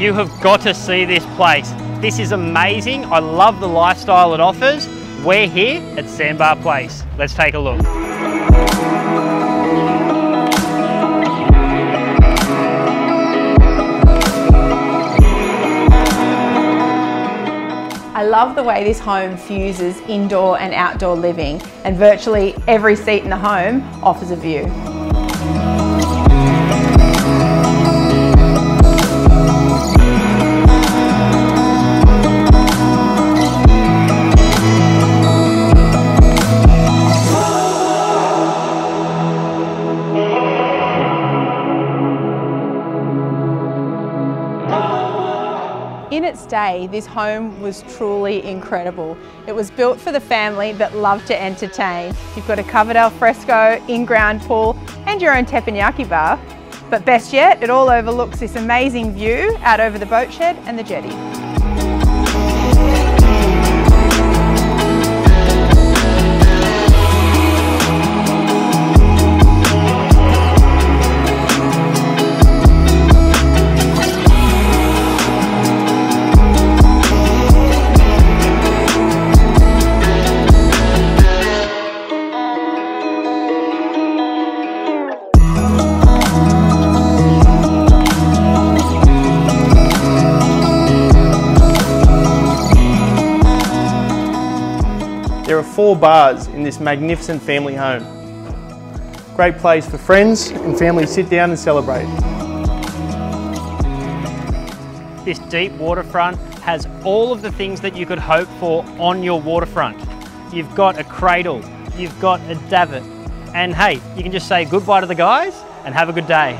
You have got to see this place. This is amazing. I love the lifestyle it offers. We're here at Sandbar Place. Let's take a look. I love the way this home fuses indoor and outdoor living and virtually every seat in the home offers a view. In its day, this home was truly incredible. It was built for the family that loved to entertain. You've got a covered alfresco, in-ground pool, and your own teppanyaki bar. But best yet, it all overlooks this amazing view out over the boat shed and the jetty. There are four bars in this magnificent family home. Great place for friends and family to sit down and celebrate. This deep waterfront has all of the things that you could hope for on your waterfront. You've got a cradle, you've got a davit, and hey, you can just say goodbye to the guys and have a good day.